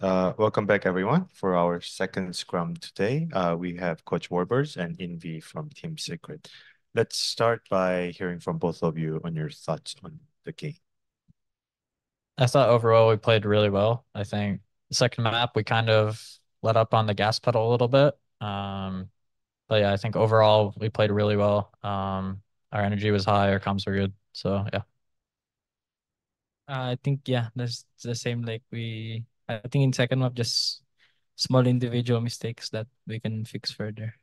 Uh, welcome back, everyone, for our second scrum today. Uh, we have Coach Warbers and invy from Team Secret. Let's start by hearing from both of you on your thoughts on the game. I thought overall we played really well. I think the second map we kind of let up on the gas pedal a little bit. Um, but yeah, I think overall we played really well. Um, our energy was high, our comms were good. So yeah. Uh, I think yeah, that's the same. Like we, I think in second map, just small individual mistakes that we can fix further.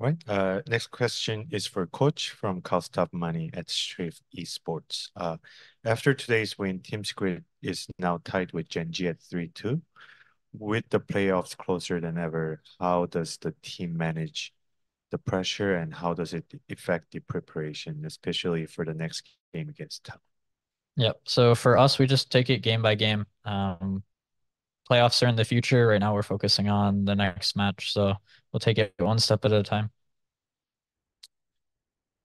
Right. Uh, next question is for Coach from Calstop Money at Strafe Esports. Uh, after today's win, Team Secret is now tied with Gen G at 3-2. With the playoffs closer than ever, how does the team manage the pressure and how does it affect the preparation, especially for the next game against Talon? Yep. So for us, we just take it game by game. Um, playoffs are in the future. Right now, we're focusing on the next match. So we'll take it one step at a time.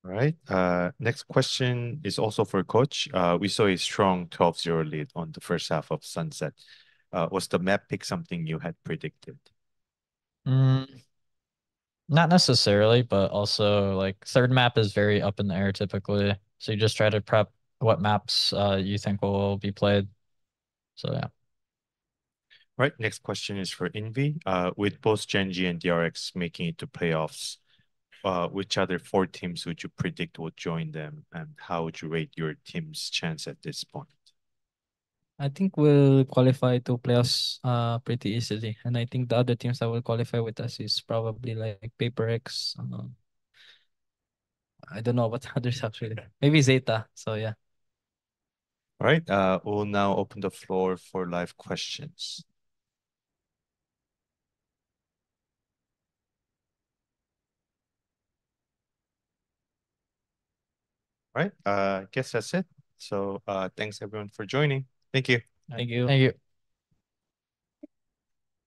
All right. Uh, next question is also for Coach. Uh, we saw a strong 12-0 lead on the first half of Sunset. Uh, was the map pick something you had predicted? Mm, not necessarily, but also like third map is very up in the air typically. So you just try to prep what maps uh, you think will be played. So yeah. Right. Next question is for invy. Uh, with both Gen G and DRX making it to playoffs, uh, which other four teams would you predict will join them, and how would you rate your team's chance at this point? I think we'll qualify to playoffs uh pretty easily, and I think the other teams that will qualify with us is probably like Paper Rex. Um, I don't know what others actually. Maybe Zeta. So yeah. All right. Uh, we'll now open the floor for live questions. All right. Uh, I guess that's it. So uh, thanks everyone for joining. Thank you. Thank you. Thank you.